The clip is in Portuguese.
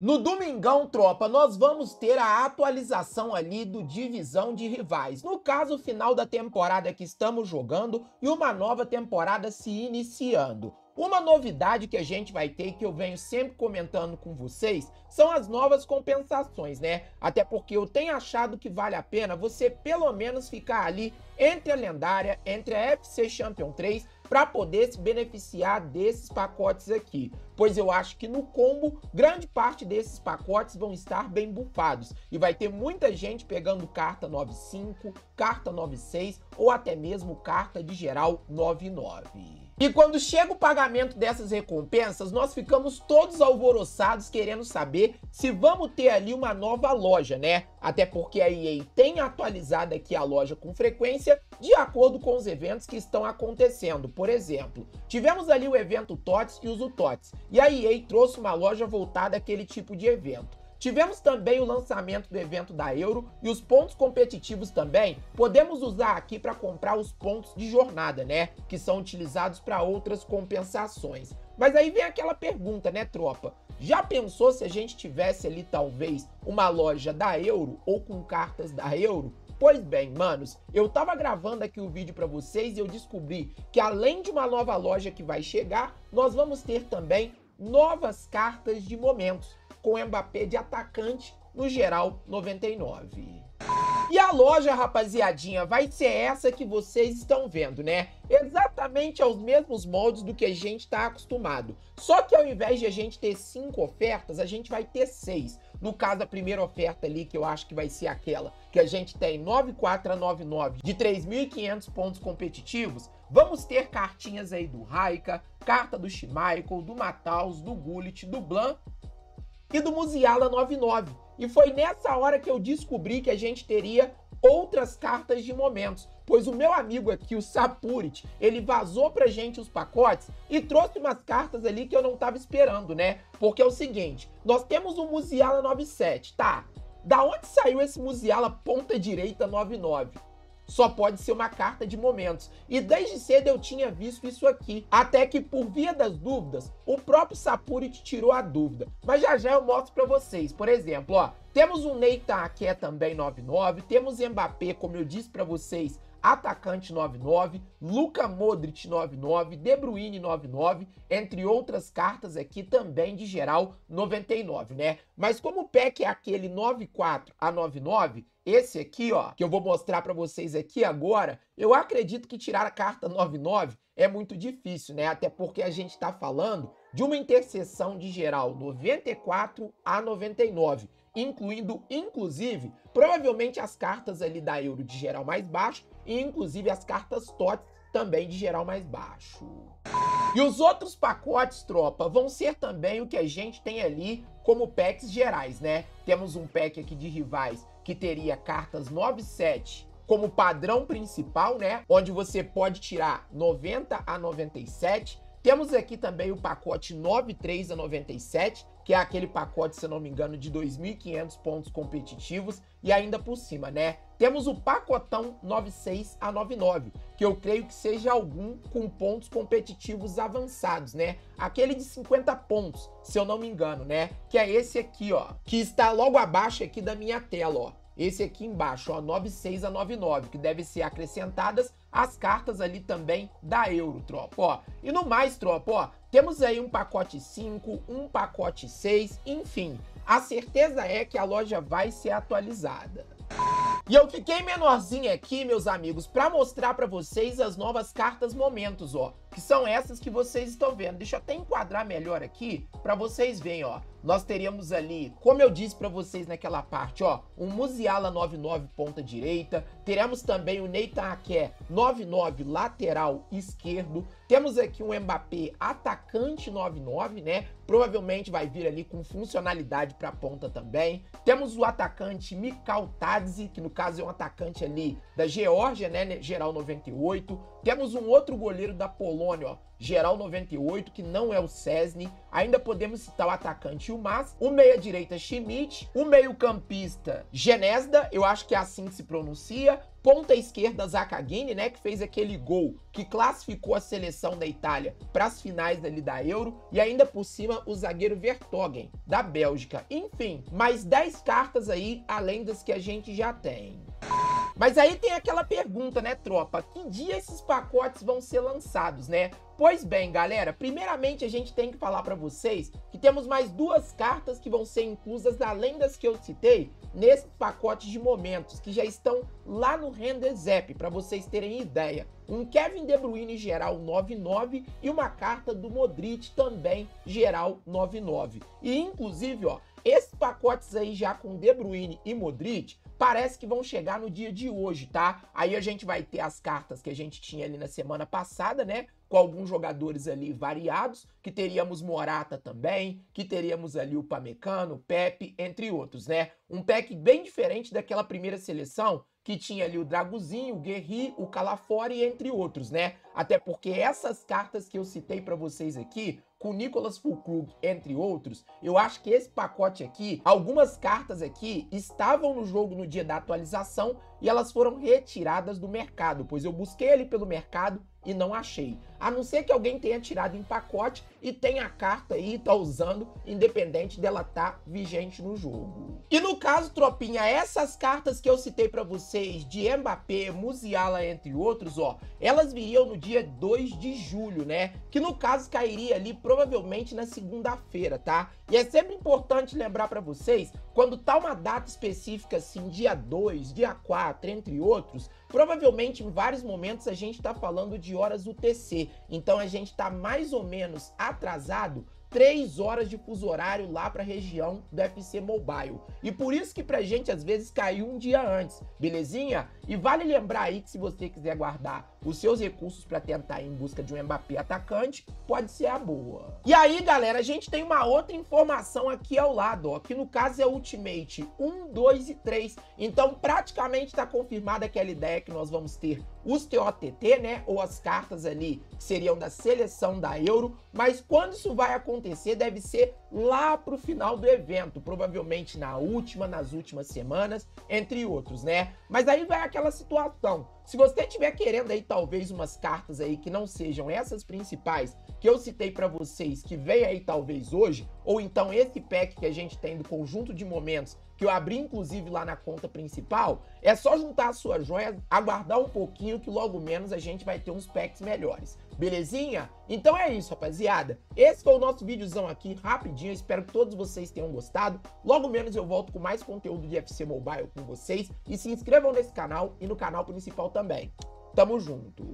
No domingão, tropa, nós vamos ter a atualização ali do divisão de rivais. No caso, final da temporada que estamos jogando e uma nova temporada se iniciando. Uma novidade que a gente vai ter, que eu venho sempre comentando com vocês, são as novas compensações, né? Até porque eu tenho achado que vale a pena você pelo menos ficar ali entre a lendária, entre a FC Champion 3, para poder se beneficiar desses pacotes aqui. Pois eu acho que no combo, grande parte desses pacotes vão estar bem bufados. E vai ter muita gente pegando carta 95, carta 96 ou até mesmo carta de geral 99. E quando chega o pagamento dessas recompensas, nós ficamos todos alvoroçados querendo saber se vamos ter ali uma nova loja, né? Até porque a EA tem atualizado aqui a loja com frequência de acordo com os eventos que estão acontecendo. Por exemplo, tivemos ali o evento TOTS e os UTOTS, e a EA trouxe uma loja voltada àquele tipo de evento. Tivemos também o lançamento do evento da Euro e os pontos competitivos também podemos usar aqui para comprar os pontos de jornada, né? Que são utilizados para outras compensações. Mas aí vem aquela pergunta, né, tropa? Já pensou se a gente tivesse ali talvez uma loja da Euro ou com cartas da Euro? Pois bem, manos, eu tava gravando aqui o vídeo para vocês e eu descobri que além de uma nova loja que vai chegar, nós vamos ter também novas cartas de momentos com o Mbappé de atacante no geral 99. E a loja, rapaziadinha, vai ser essa que vocês estão vendo, né? Exatamente aos mesmos moldes do que a gente está acostumado. Só que ao invés de a gente ter cinco ofertas, a gente vai ter seis. No caso, a primeira oferta ali, que eu acho que vai ser aquela que a gente tem 9499 de 3.500 pontos competitivos, vamos ter cartinhas aí do Raika, carta do Schmeichel, do Mataus, do Gullit, do Blanc e do Musiala 99. E foi nessa hora que eu descobri que a gente teria outras cartas de momentos, pois o meu amigo aqui, o Sapurit, ele vazou pra gente os pacotes e trouxe umas cartas ali que eu não tava esperando, né? Porque é o seguinte, nós temos o Musiala 97, tá? Da onde saiu esse Musiala ponta direita 99? Só pode ser uma carta de momentos. E desde cedo eu tinha visto isso aqui. Até que, por via das dúvidas, o próprio Sapurit tirou a dúvida. Mas já já eu mostro para vocês. Por exemplo, ó, temos um Neita que é também 99, temos Mbappé, como eu disse para vocês, atacante 99, Luka Modric 99, De Bruyne 99, entre outras cartas aqui também de geral 99, né? Mas como o pack é aquele 94 a 99, esse aqui, ó, que eu vou mostrar para vocês aqui agora, eu acredito que tirar a carta 99 é muito difícil, né? Até porque a gente está falando de uma interseção de geral 94 a 99, incluindo, inclusive, provavelmente as cartas ali da Euro de geral mais baixo e inclusive as cartas TOTS também de geral mais baixo. E os outros pacotes, tropa, vão ser também o que a gente tem ali como packs gerais, né? Temos um pack aqui de rivais que teria cartas 9 7 como padrão principal, né? Onde você pode tirar 90 a 97 temos aqui também o pacote 93 a 97, que é aquele pacote, se não me engano, de 2.500 pontos competitivos e ainda por cima, né? Temos o pacotão 96 a 99, que eu creio que seja algum com pontos competitivos avançados, né? Aquele de 50 pontos, se eu não me engano, né? Que é esse aqui, ó, que está logo abaixo aqui da minha tela, ó. Esse aqui embaixo, ó, 96 a 99, que deve ser acrescentadas as cartas ali também da Euro, tropa, ó. E no mais, tropa, ó, temos aí um pacote 5, um pacote 6, enfim. A certeza é que a loja vai ser atualizada. E eu fiquei menorzinho aqui, meus amigos, para mostrar para vocês as novas cartas momentos, ó. Que são essas que vocês estão vendo. Deixa eu até enquadrar melhor aqui para vocês verem, ó nós teríamos ali, como eu disse para vocês naquela parte, ó, um Musiala 99 ponta direita, teremos também o Neita Aké 99 lateral esquerdo, temos aqui um Mbappé atacante 99, né? Provavelmente vai vir ali com funcionalidade para ponta também. Temos o atacante Mikal Tadze, que no caso é um atacante ali da Geórgia, né, geral 98. Temos um outro goleiro da Polônia Polônia, ó, geral 98, que não é o Cesny. Ainda podemos citar o atacante Mas, o meia-direita Schmidt, o meio-campista Genesda, eu acho que é assim que se pronuncia, ponta esquerda Zakagini, né, que fez aquele gol que classificou a seleção da Itália para as finais ali da Euro, e ainda por cima o zagueiro Vertogen, da Bélgica. Enfim, mais 10 cartas aí, além das que a gente já tem. Mas aí tem aquela pergunta, né, tropa? Que dia esses pacotes vão ser lançados, né? Pois bem, galera, primeiramente a gente tem que falar para vocês que temos mais duas cartas que vão ser inclusas além das que eu citei nesse pacote de momentos que já estão lá no Render Zap, para vocês terem ideia. Um Kevin De Bruyne geral 99 e uma carta do Modric também geral 99. E inclusive, ó, pacotes aí já com De Bruyne e Modric parece que vão chegar no dia de hoje, tá? Aí a gente vai ter as cartas que a gente tinha ali na semana passada, né? Com alguns jogadores ali variados, que teríamos Morata também, que teríamos ali o Pamecano, Pepe, entre outros, né? Um pack bem diferente daquela primeira seleção que tinha ali o Draguzinho, o Guerri, o Calafori, entre outros, né? Até porque essas cartas que eu citei para vocês aqui, com Nicolas Fulkrug, entre outros, eu acho que esse pacote aqui, algumas cartas aqui estavam no jogo no dia da atualização e elas foram retiradas do mercado, pois eu busquei ali pelo mercado e não achei. A não ser que alguém tenha tirado em pacote e tenha a carta aí e tá usando, independente dela estar tá vigente no jogo. E no caso, tropinha, essas cartas que eu citei para vocês de Mbappé, Musiala, entre outros, ó, elas viriam no dia 2 de julho, né? Que no caso cairia ali provavelmente na segunda-feira, tá? E é sempre importante lembrar para vocês, quando tá uma data específica assim, dia 2, dia 4, entre outros, provavelmente em vários momentos a gente tá falando de horas UTC. Então a gente tá mais ou menos atrasado 3 horas de fuso horário lá para a região do FC Mobile. E por isso que pra gente às vezes caiu um dia antes, belezinha? E vale lembrar aí que se você quiser guardar os seus recursos para tentar ir em busca de um Mbappé atacante, pode ser a boa. E aí, galera, a gente tem uma outra informação aqui ao lado, ó, que no caso é Ultimate 1, 2 e 3. Então, praticamente está confirmada aquela ideia que nós vamos ter os TOTT, né, ou as cartas ali que seriam da seleção da Euro, mas quando isso vai acontecer deve ser lá pro final do evento, provavelmente na última, nas últimas semanas, entre outros, né? Mas aí vai aquela situação, se você estiver querendo aí talvez umas cartas aí que não sejam essas principais que eu citei para vocês, que vem aí talvez hoje, ou então esse pack que a gente tem do conjunto de momentos, que eu abri inclusive lá na conta principal, é só juntar a sua joia, aguardar um pouquinho que logo menos a gente vai ter uns packs melhores. Belezinha? Então é isso, rapaziada. Esse foi o nosso videozão aqui, rapidinho. Espero que todos vocês tenham gostado. Logo menos eu volto com mais conteúdo de FC Mobile com vocês. E se inscrevam nesse canal e no canal principal também. Tamo junto!